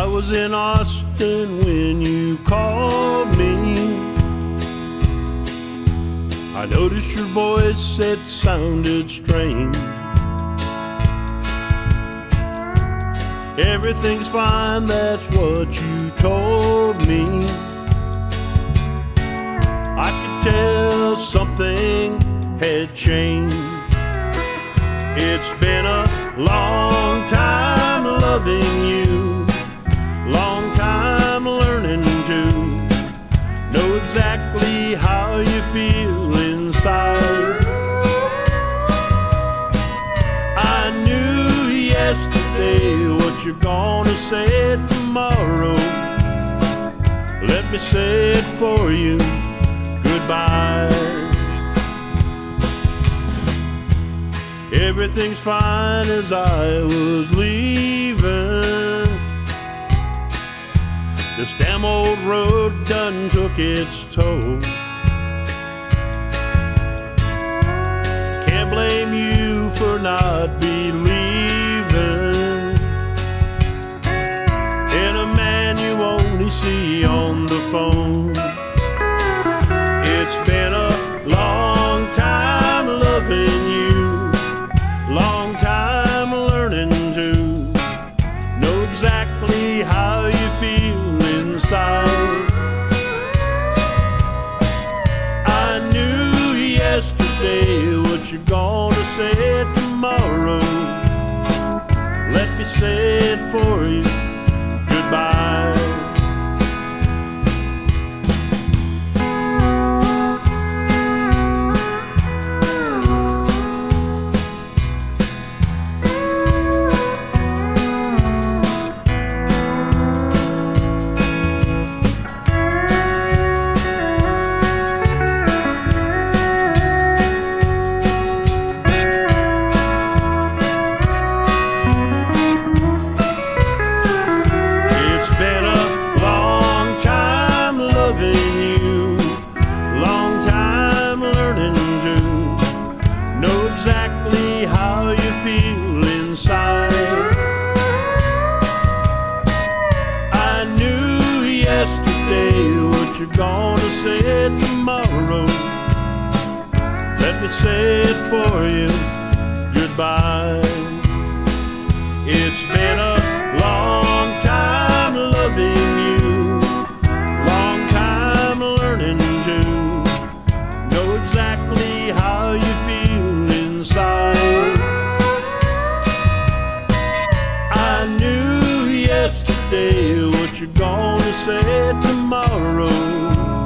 I was in Austin when you called me. I noticed your voice, it sounded strange. Everything's fine, that's what you told me. I could tell something had changed. It's been a long know exactly how you feel inside. I knew yesterday what you're gonna say tomorrow. Let me say it for you. Goodbye. Everything's fine as I was leaving. This damn old road done took its toll. Can't blame you for not believing in a man you only see on the phone. You're gonna say it tomorrow. Let me say it for you. Gonna say it tomorrow. Let me say it for you. Goodbye. It's been a long time loving you, long time learning to know exactly how you feel inside. I knew yesterday what you're gonna say tomorrow.